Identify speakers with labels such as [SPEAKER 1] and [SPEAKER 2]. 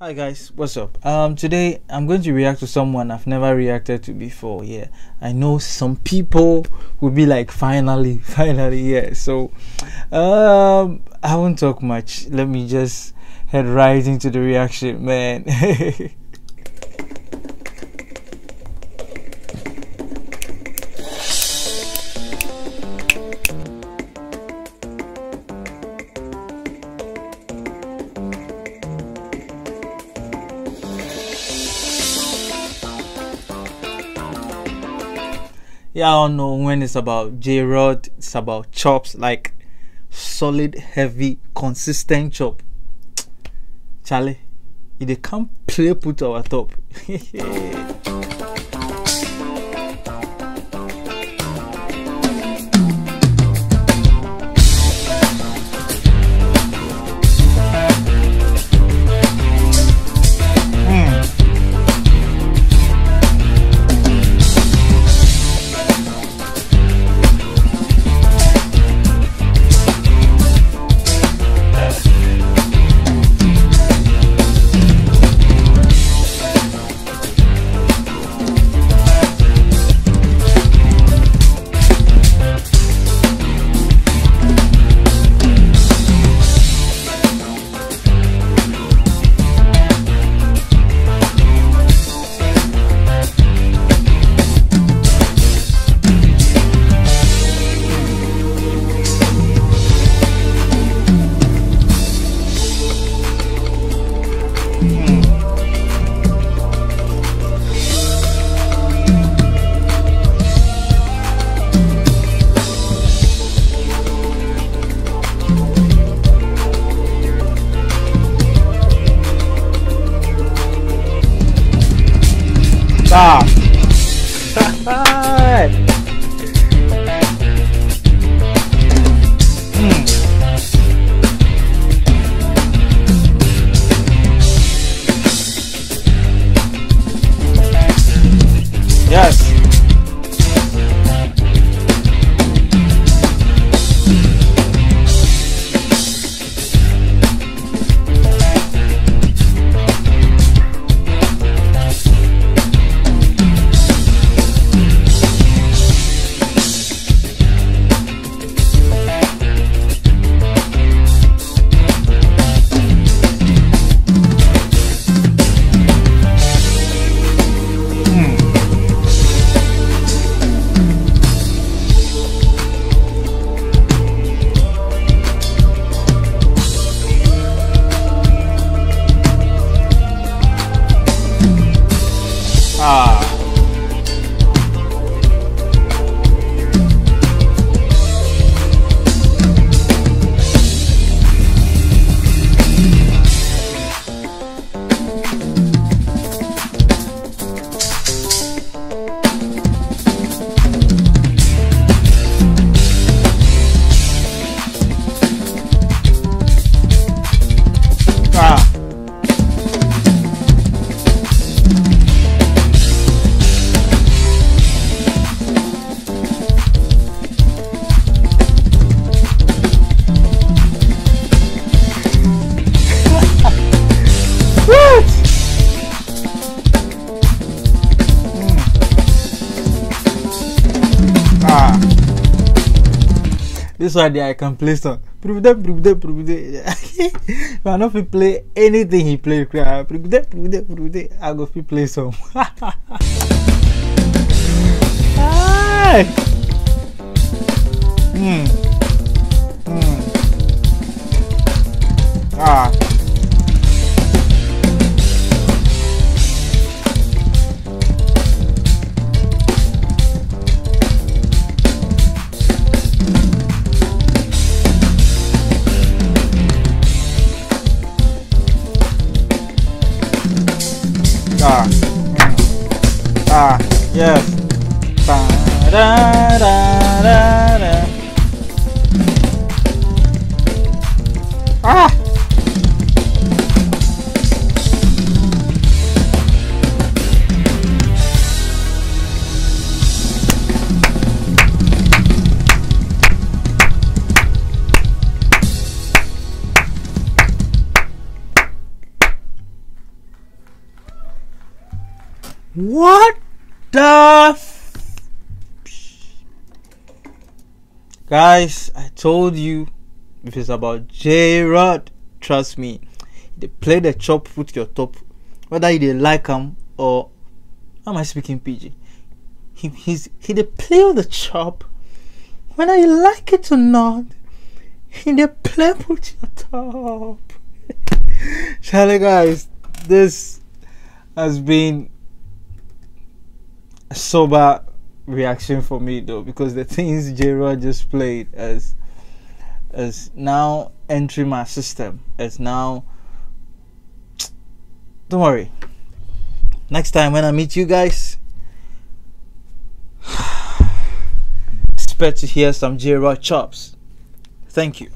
[SPEAKER 1] Hi guys, what's up? Um, today I'm going to react to someone I've never reacted to before. Yeah, I know some people will be like, finally, finally, yeah. So, um, I won't talk much. Let me just head right into the reaction, man. yeah, I don't know when it's about J Rod, it's about chops, like solid, heavy, consistent chop. Charlie, if they can't play put our top. Stop. Ah. This one there I can play some. Prove that, prove that, prove that. if I know if he play anything he play, cry. Prove that, prove that, prove that. I go fi play some. Ay. Ah. Ah. Yes. Da, da, da, da. Ah. What the Guys, I told you if it's about J Rod, trust me. They play the chop with your top, whether you like him or am I speaking PG? He he's he they play the chop, whether you like it or not. He they play with your top. Charlie guys, this has been sober reaction for me though because the things J Rod just played as as now entering my system as now don't worry. Next time when I meet you guys expect to hear some J Rod chops. Thank you